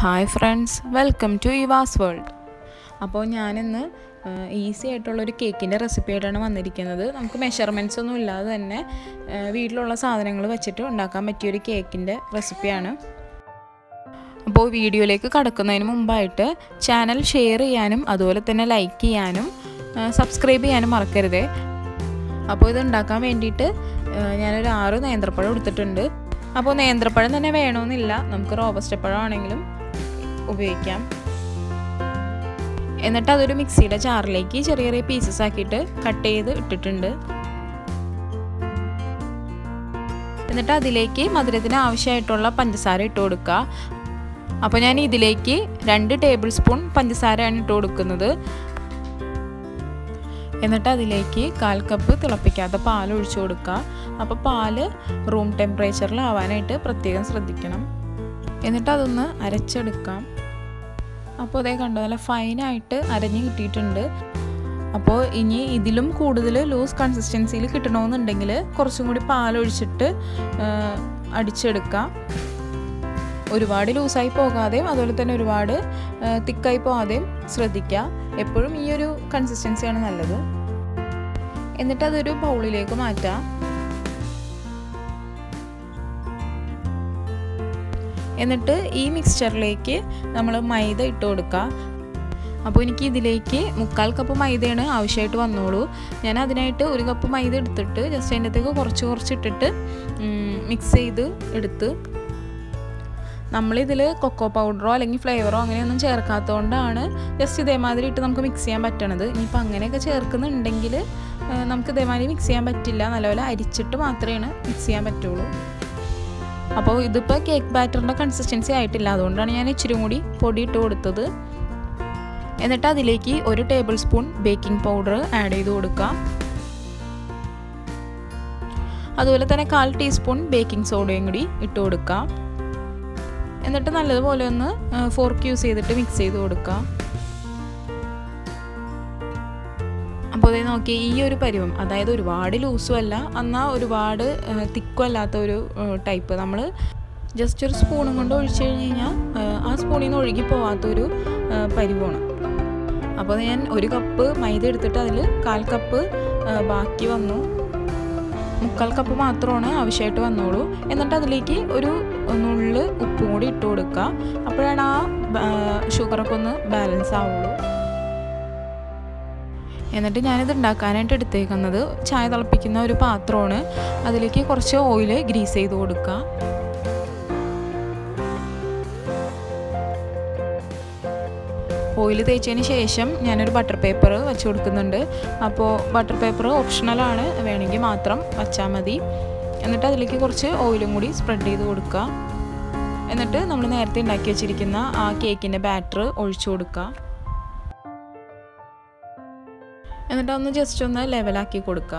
Hi friends welcome to ഇവാസ് world അപ്പോൾ ഞാനിന്ന് ഈസി ആയിട്ടുള്ളൊരു കേക്കിന്റെ റെസിപ്പി ആയിട്ടാണ് വന്നിരിക്കുന്നത്. നമുക്ക് മെഷർമെന്റ്സ് ഒന്നും ഇല്ലാതെ തന്നെ വീട്ടിലുള്ള സാധനങ്ങൾ വെച്ചിട്ട് ഉണ്ടാക്കാൻ പറ്റിയൊരു കേക്കിന്റെ റെസിപ്പിയാണ് അപ്പോൾ വീഡിയോയിലേക്ക് കടക്കുന്നതിന് മുമ്പായിട്ട് ചാനൽ ഷെയർ ചെയ്യാനും അതുപോലെ തന്നെ ലൈക്ക് ചെയ്യാനും സബ്സ്ക്രൈബ് ചെയ്യാനും മറക്കരുതേ. അപ്പോൾ ഇത് ഉണ്ടാക്കാൻ വേണ്ടിയിട്ട് ഞാനൊരു ആറ് നേന്ത്രപ്പഴം എടുത്തിട്ടുണ്ട്. അപ്പോൾ നേന്ത്രപ്പഴം തന്നെ വേണമെന്നില്ല നമുക്ക് റോബസ്റ്റ് പഴം ആണെങ്കിലും ഉപയോഗിക്കാം. എന്നിട്ട് അതൊരു മിക്സിയുടെ ജാറിലേക്ക് ചെറിയ ചെറിയ പീസസ് ആക്കിയിട്ട് കട്ട് ചെയ്ത് ഇട്ടിട്ടുണ്ട്. എന്നിട്ട് അതിലേക്ക് മധുരത്തിന് ആവശ്യമായിട്ടുള്ള പഞ്ചസാര ഇട്ട് കൊടുക്കുക. അപ്പോൾ ഞാൻ ഇതിലേക്ക് രണ്ട് ടേബിൾ സ്പൂൺ പഞ്ചസാരയാണ് ഇട്ട് കൊടുക്കുന്നത്. എന്നിട്ട് അതിലേക്ക് കാൽ കപ്പ് തിളപ്പിക്കാത്ത പാൽ ഒഴിച്ചു കൊടുക്കുക. അപ്പോൾ പാൽ റൂം ടെമ്പറേച്ചറിൽ ആവാനായിട്ട് പ്രത്യേകം ശ്രദ്ധിക്കണം. എന്നിട്ട് അതൊന്ന് അരച്ചെടുക്കാം. അപ്പോൾ അതേ കണ്ടോ നല്ല ഫൈനായിട്ട് അരഞ്ഞ് കിട്ടിയിട്ടുണ്ട്. അപ്പോൾ ഇനി ഇതിലും കൂടുതൽ ലൂസ് കൺസിസ്റ്റൻസിയിൽ കിട്ടണമെന്നുണ്ടെങ്കിൽ കുറച്ചും കൂടി പാലൊഴിച്ചിട്ട് അടിച്ചെടുക്കാം. ഒരുപാട് ലൂസായി പോകാതെയും അതുപോലെ തന്നെ ഒരുപാട് തിക്കായി പോകാതെയും ശ്രദ്ധിക്കുക എപ്പോഴും ഈ ഒരു കൺസിസ്റ്റൻസിയാണ് നല്ലത്. എന്നിട്ട് അതൊരു ബൗളിലേക്ക് മാറ്റാം. എന്നിട്ട് ഈ മിക്സ്ചറിലേക്ക് നമ്മൾ മൈദ ഇട്ട് കൊടുക്കുക അപ്പോൾ എനിക്ക് ഇതിലേക്ക് മുക്കാൽ കപ്പ് മൈദയാണ് ആവശ്യമായിട്ട് വന്നോളൂ. ഞാൻ അതിനായിട്ട് ഒരു കപ്പ് മൈദ എടുത്തിട്ട് ജസ്റ്റ് അതിന്റെ അകത്തേക്ക് കുറച്ച് കുറച്ച് ഇട്ടിട്ട് മിക്സ് ചെയ്ത് എടുത്ത് നമ്മളിതിൽ കൊക്കോ പൗഡറോ അല്ലെങ്കിൽ ഫ്ലേവറോ അങ്ങനെയൊന്നും ചേർക്കാത്തതുകൊണ്ടാണ് ജസ്റ്റ് ഇതേമാതിരി ഇട്ട് നമുക്ക് മിക്സ് ചെയ്യാൻ പറ്റണത്. ഇനിയിപ്പോൾ അങ്ങനെയൊക്കെ ചേർക്കുന്നുണ്ടെങ്കിൽ നമുക്ക് ഇതേമാതിരി മിക്സ് ചെയ്യാൻ പറ്റില്ല. നല്ലപോലെ അരിച്ചിട്ട് മാത്രമേ മിക്സ് ചെയ്യാൻ പറ്റുള്ളൂ. അപ്പോൾ ഇതിപ്പോൾ കേക്ക് ബാറ്ററിന്റെ കൺസിസ്റ്റൻസി ആയിട്ടില്ല. അതുകൊണ്ടാണ് ഞാൻ ഇച്ചിരി കൂടി പൊടി കൊടുത്തത്. എന്നിട്ട് അതിലേക്ക് ഒരു table spoon baking powder add ചെയ്ത് കൊടുക്കാം അതുപോലെ തന്നെ കാൽ ടീസ്പൂൺ ബേക്കിംഗ് സോഡയും കൂടി ഇട്ട് കൊടുക്കാം എന്നിട്ട് നല്ലതുപോലെ ഒന്ന് ഫോർക്ക് യൂസ് ചെയ്തിട്ട് മിക്സ് ചെയ്ത് കൊടുക്കാം അപ്പോൾ നോക്കി ഈ ഒരു പരുവം അതായത് ഒരുപാട് ലൂസും അല്ല എന്നാൽ ഒരുപാട് തിക്കും അല്ലാത്ത ഒരു ടൈപ്പ് നമ്മൾ ജസ്റ്റ് ഒരു സ്പൂണും കൊണ്ട് ഒഴിച്ചു കഴിഞ്ഞ് കഴിഞ്ഞാൽ ആ സ്പൂണിൽ നിന്ന് ഒഴുകി പോവാത്തൊരു പരുവമാണ് അപ്പോൾ ഞാൻ ഒരു കപ്പ് മൈദ എടുത്തിട്ട് അതിൽ കാൽ കപ്പ് ബാക്കി വന്നു. മുക്കാൽ കപ്പ് മാത്രമാണ് ആവശ്യമായിട്ട് വന്നോളൂ. എന്നിട്ട് അതിലേക്ക് ഒരു നുള്ള് ഉപ്പും കൂടി ഇട്ട് കൊടുക്കുക. അപ്പോഴാണ് ആ ഷുഗറൊക്കെ ഒന്ന് ബാലൻസ് ആവുള്ളൂ. എന്നിട്ട് ഞാനിത് ഉണ്ടാക്കാനായിട്ട് എടുത്തേക്കുന്നത് ചായ തിളപ്പിക്കുന്ന ഒരു പാത്രമാണ്. അതിലേക്ക് കുറച്ച് ഓയിൽ ഗ്രീസ് ചെയ്ത് കൊടുക്കുക. ഓയിൽ തേച്ചതിന് ശേഷം ഞാനൊരു ബട്ടർ പേപ്പർ വെച്ച് കൊടുക്കുന്നുണ്ട്. അപ്പോൾ ബട്ടർ പേപ്പർ ഓപ്ഷണലാണ് വേണമെങ്കിൽ മാത്രം വച്ചാൽ മതി. എന്നിട്ട് അതിലേക്ക് കുറച്ച് ഓയിലും കൂടി സ്പ്രെഡ് ചെയ്ത് കൊടുക്കുക. എന്നിട്ട് നമ്മൾ നേരത്തെ ഉണ്ടാക്കി വെച്ചിരിക്കുന്ന ആ കേക്കിന്റെ ബാറ്റർ ഒഴിച്ചു കൊടുക്കുക. എന്നിട്ട് ഒന്ന് ജസ്റ്റ് ഒന്ന് ലെവലാക്കി കൊടുക്കുക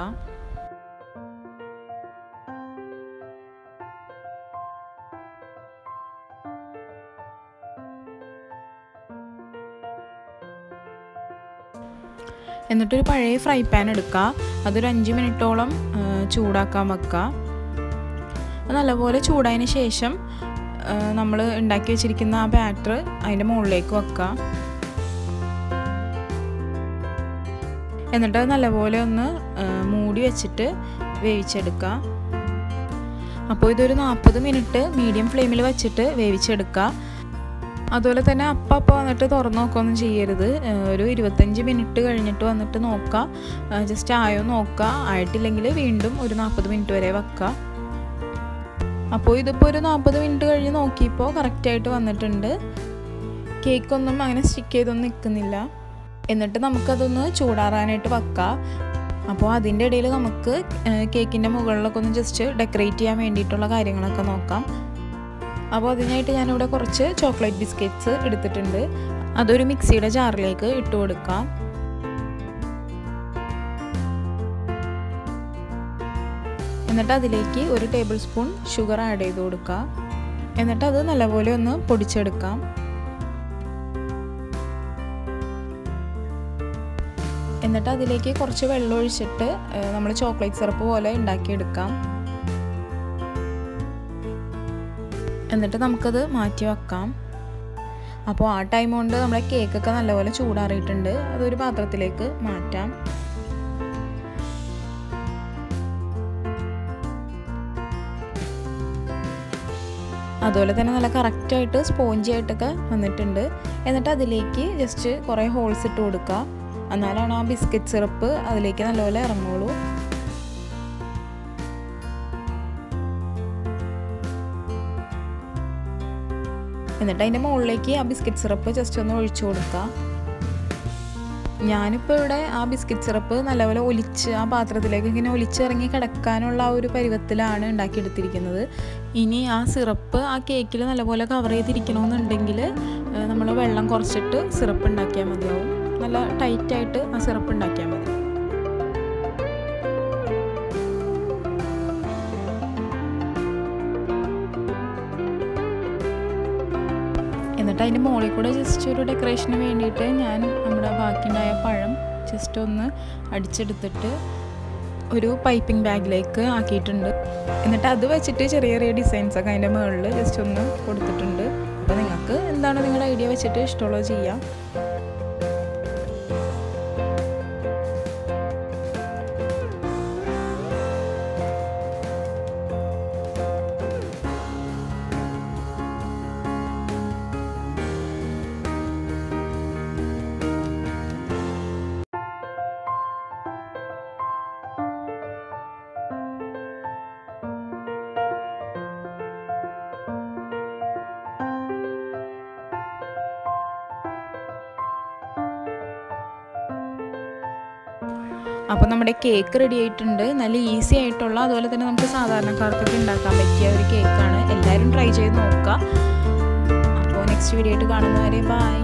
എന്നിട്ടൊരു പഴയ ഫ്രൈ പാൻ എടുക്കുക അതൊരു അഞ്ച് മിനിറ്റോളം ചൂടാക്കാൻ വെക്കുക നല്ലപോലെ ചൂടായതിന് ശേഷം നമ്മൾ ഉണ്ടാക്കി വെച്ചിരിക്കുന്ന ആ ബാറ്റർ അതിന്റെ മുകളിലേക്ക് വെക്കുക എന്നിട്ട് നല്ലപോലെ ഒന്ന് മൂടി വെച്ചിട്ട് വേവിച്ചെടുക്കുക അപ്പോൾ ഇതൊരു നാൽപ്പത് മിനിറ്റ് മീഡിയം ഫ്ലെയിമിൽ വെച്ചിട്ട് വേവിച്ചെടുക്കുക അതുപോലെ തന്നെ അപ്പം അപ്പം വന്നിട്ട് തുറന്ന് നോക്കുകയൊന്നും ചെയ്യരുത്. ഒരു ഇരുപത്തഞ്ച് മിനിറ്റ് കഴിഞ്ഞിട്ട് വന്നിട്ട് നോക്കുക ജസ്റ്റ് ആയോ നോക്കുക ആയിട്ടില്ലെങ്കിൽ വീണ്ടും ഒരു നാൽപ്പത് മിനിറ്റ് വരെ വെക്കുക അപ്പോൾ ഇതിപ്പോൾ ഒരു നാൽപ്പത് മിനിറ്റ് കഴിഞ്ഞ് നോക്കിയപ്പോൾ കറക്റ്റായിട്ട് വന്നിട്ടുണ്ട്. കേക്കൊന്നും അങ്ങനെ സ്റ്റിക്ക് ചെയ്തൊന്നും നിൽക്കുന്നില്ല. എന്നിട്ട് നമുക്കതൊന്ന് ചൂടാറാനായിട്ട് വെക്കാം. അപ്പോൾ അതിന്റെ ഇടയിൽ നമുക്ക് കേക്കിന്റെ മുകളിലൊക്കെ ഒന്ന് ജസ്റ്റ് ഡെക്കറേറ്റ് ചെയ്യാൻ വേണ്ടിയിട്ടുള്ള കാര്യങ്ങളൊക്കെ നോക്കാം. അപ്പോൾ അതിനായിട്ട് ഞാനിവിടെ കുറച്ച് ചോക്ലേറ്റ് ബിസ്ക്കറ്റ്സ് എടുത്തിട്ടുണ്ട്. അതൊരു മിക്സിയുടെ ജാറിലേക്ക് ഇട്ട് കൊടുക്കാം. എന്നിട്ട് അതിലേക്ക് ഒരു ടേബിൾ സ്പൂൺ ഷുഗർ ആഡ് ചെയ്ത് കൊടുക്കുക എന്നിട്ട് അത് നല്ലപോലെ ഒന്ന് പൊടിച്ചെടുക്കാം. എന്നിട്ട് അതിലേക്ക് കുറച്ച് വെള്ളം ഒഴിച്ചിട്ട് നമ്മൾ ചോക്ലേറ്റ് സിറപ്പ് പോലെ ഉണ്ടാക്കിയെടുക്കാം. എന്നിട്ട് നമുക്കത് മാറ്റി വെക്കാം. അപ്പോൾ ആ ടൈം കൊണ്ട് നമ്മുടെ കേക്കൊക്കെ നല്ലപോലെ ചൂടാറിയിട്ടുണ്ട്. അതൊരു പാത്രത്തിലേക്ക് മാറ്റാം. അതുപോലെ തന്നെ നല്ല കറക്റ്റായിട്ട് സ്പോഞ്ചി ആയിട്ടൊക്കെ വന്നിട്ടുണ്ട്. എന്നിട്ട് അതിലേക്ക് ജസ്റ്റ് കുറേ ഹോൾസ് ഇട്ട് കൊടുക്കുക എന്നാലാണ് ആ ബിസ്ക്കറ്റ് സിറപ്പ് അതിലേക്ക് നല്ലപോലെ ഇറങ്ങുള്ളൂ. എന്നിട്ട് അതിന്റെ മുകളിലേക്ക് ആ ബിസ്ക്കറ്റ് സിറപ്പ് ജസ്റ്റ് ഒന്ന് ഒഴിച്ചു കൊടുക്കുക ഞാനിപ്പോൾ ഇവിടെ ആ ബിസ്ക്കറ്റ് സിറപ്പ് നല്ലപോലെ ഒലിച്ച് ആ പാത്രത്തിലേക്ക് ഇങ്ങനെ ഒലിച്ചിറങ്ങി കിടക്കാനുള്ള ആ ഒരു പരുവത്തിലാണ് ഉണ്ടാക്കിയെടുത്തിരിക്കുന്നത്. ഇനി ആ സിറപ്പ് ആ കേക്കിൽ നല്ലപോലെ കവർ ചെയ്തിരിക്കണമെന്നുണ്ടെങ്കിൽ നമ്മൾ വെള്ളം കുറച്ചിട്ട് സിറപ്പ് ഉണ്ടാക്കിയാൽ മതിയാവും. നല്ല ടൈറ്റായിട്ട് ആ സിറപ്പ് ഉണ്ടാക്കിയാൽ മതി. എന്നിട്ട് അതിന്റെ മുകളിൽ കൂടെ ജസ്റ്റ് ഒരു ഡെക്കറേഷന് വേണ്ടിയിട്ട് ഞാൻ നമ്മുടെ ബാക്കിയുണ്ടായ പഴം ജസ്റ്റ് ഒന്ന് അടിച്ചെടുത്തിട്ട് ഒരു പൈപ്പിംഗ് ബാഗിലേക്ക് ആക്കിയിട്ടുണ്ട്. എന്നിട്ട് അത് വെച്ചിട്ട് ചെറിയ ചെറിയ ഡിസൈൻസ് ഒക്കെ അതിന്റെ മുകളിൽ ജസ്റ്റ് ഒന്ന് കൊടുത്തിട്ടുണ്ട്. അപ്പോൾ നിങ്ങൾക്ക് എന്താണ് നിങ്ങളുടെ ഐഡിയ വെച്ചിട്ട് ഇഷ്ടമുള്ളത് ചെയ്യാം. അപ്പോൾ നമ്മുടെ കേക്ക് റെഡി ആയിട്ടുണ്ട്. നല്ല ഈസി ആയിട്ടുള്ള അതുപോലെ തന്നെ നമുക്ക് സാധാരണക്കാർക്കൊക്കെ ഉണ്ടാക്കാൻ പറ്റിയ ഒരു കേക്കാണ് എല്ലാവരും ട്രൈ ചെയ്ത് നോക്കുക. അപ്പോൾ നെക്സ്റ്റ് വീഡിയോ ആയിട്ട് കാണുന്നവരെ ബായ്